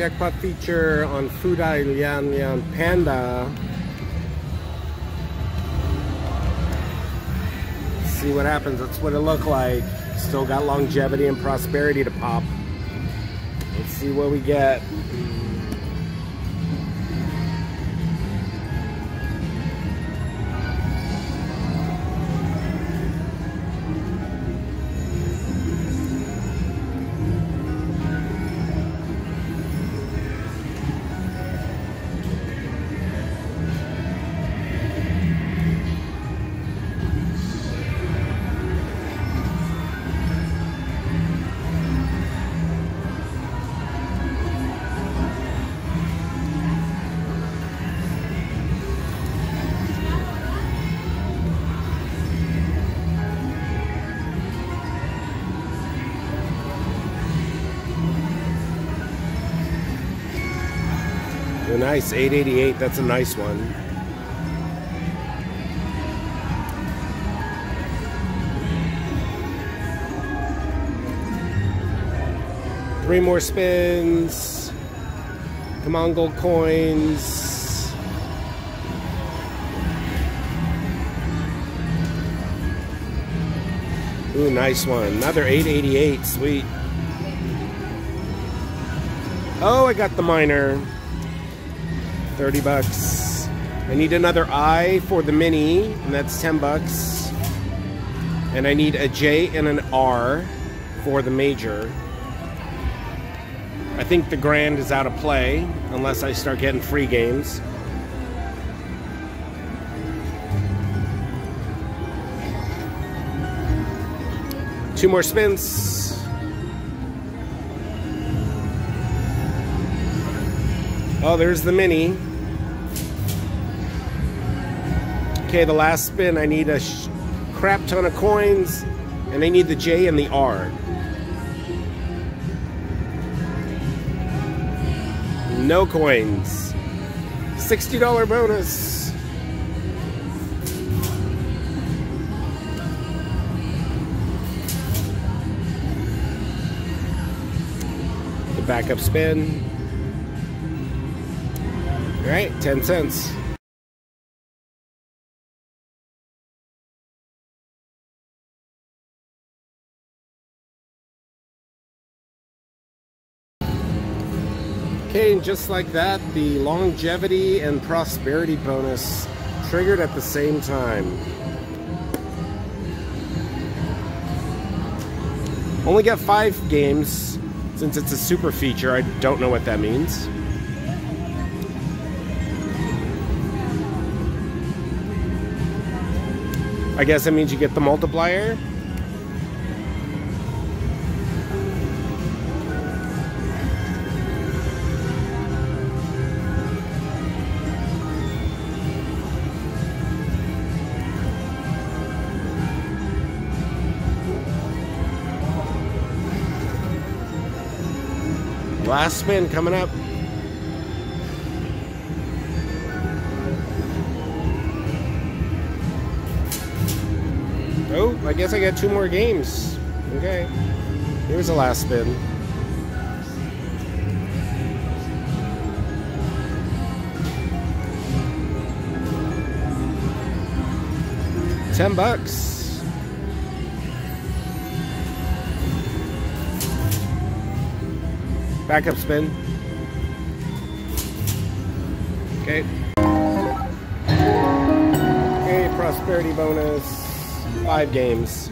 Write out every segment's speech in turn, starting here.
jackpot feature on Fudai Lian Lian Panda. see what happens. That's what it looked like. Still got longevity and prosperity to pop. Let's see what we get. Nice 888 that's a nice one three more spins come on gold coins Ooh, nice one. Another 888. Sweet. Oh, I got the minor. 30 bucks. I need another I for the mini, and that's 10 bucks. And I need a J and an R for the major. I think the grand is out of play unless I start getting free games. Two more spins. Oh, there's the mini. Okay, the last spin, I need a crap ton of coins, and I need the J and the R. No coins. $60 bonus. The backup spin. All right, 10 cents. Okay, and just like that, the longevity and prosperity bonus triggered at the same time. Only got five games. Since it's a super feature, I don't know what that means. I guess that means you get the multiplier. Last spin coming up. Oh, I guess I got two more games. Okay. Here's the last spin. Ten bucks. Backup spin. Okay. Okay, prosperity bonus. Five games.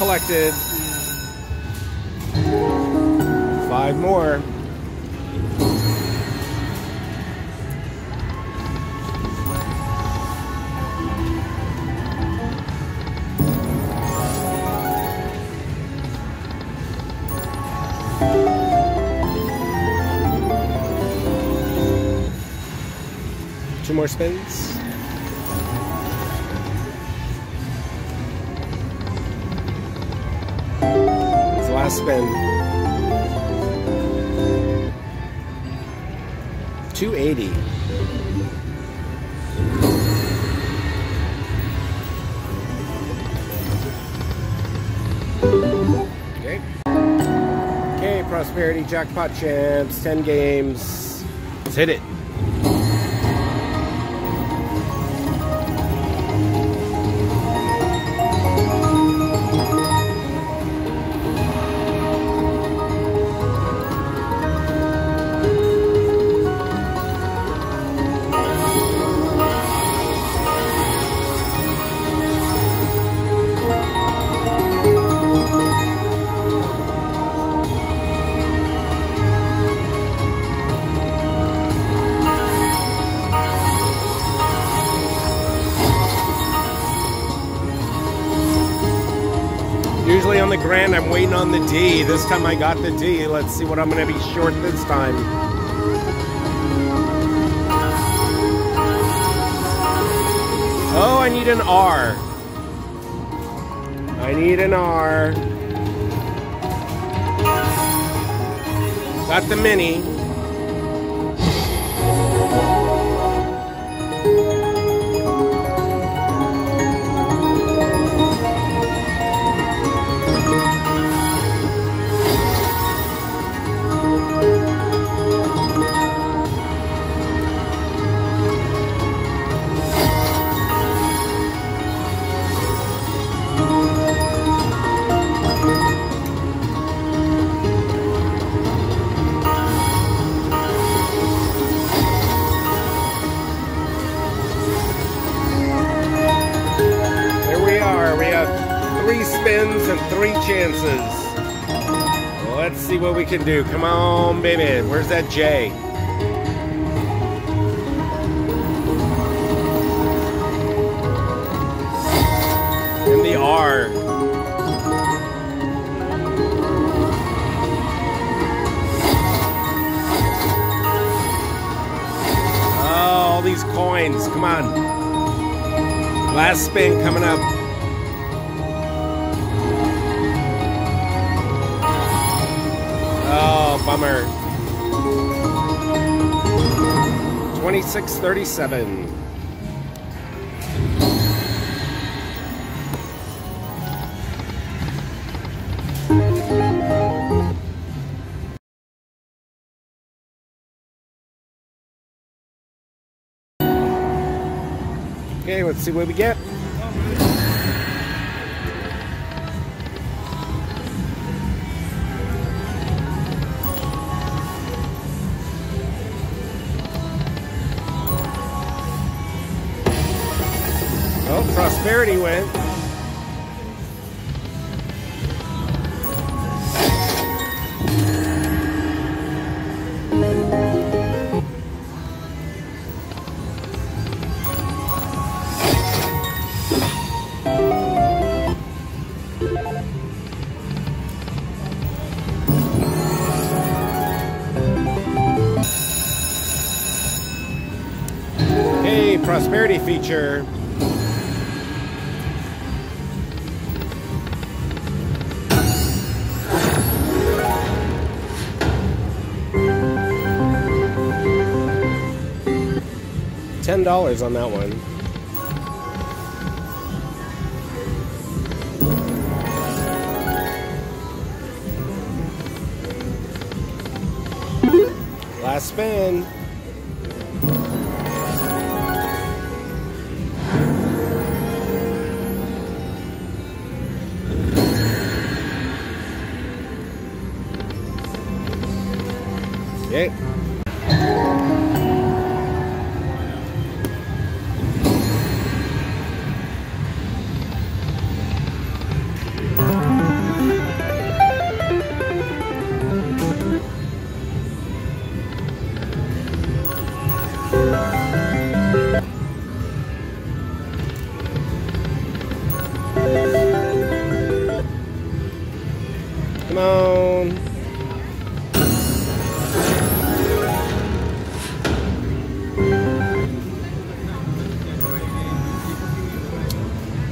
collected five more. Two more spins. Spin. 280. Okay. Okay, Prosperity Jackpot Chance, 10 games. Let's hit it. This time I got the D. Let's see what I'm going to be short this time. Oh, I need an R. I need an R. Got the mini. Three spins and three chances. Let's see what we can do. Come on, baby. Where's that J? And the R. Oh, all these coins. Come on. Last spin coming up. Oh, bummer. 2637. Okay, let's see what we get. Oh, prosperity went. Hey, prosperity feature. Ten dollars on that one. Last spin. Come on.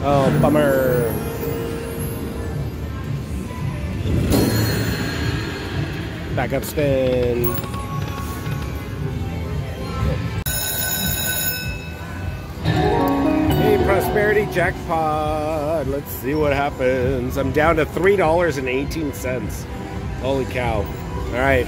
Oh, bummer. Back up spin. Prosperity Jackpot. Let's see what happens. I'm down to $3.18. Holy cow. All right.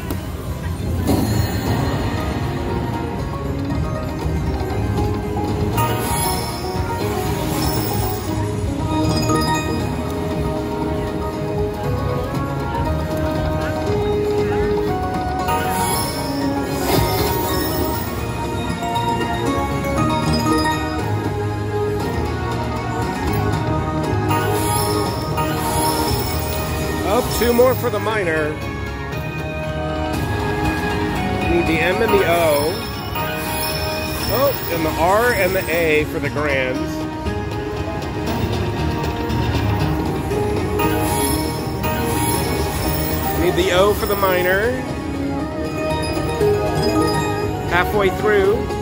Two more for the minor. Need the M and the O. Oh, and the R and the A for the grands. Need the O for the minor. Halfway through.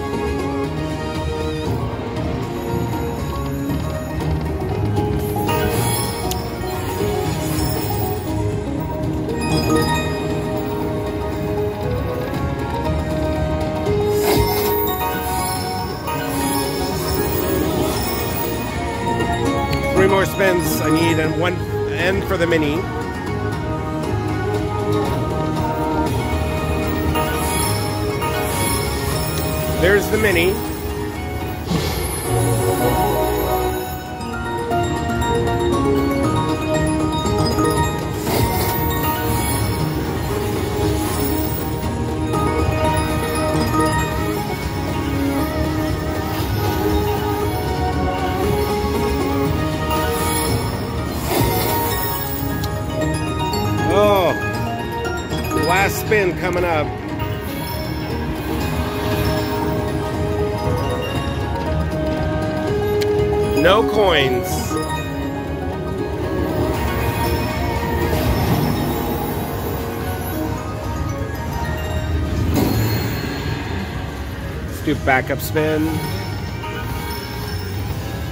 Three more spins I need and one end for the mini. There's the mini. Coming up. No coins. Let's do backup spin.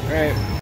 All right.